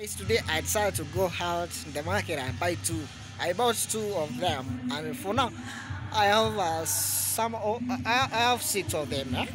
Today I decided to go out in the market and buy two. I bought two of them and for now I have uh, some. I have six of them. Eh?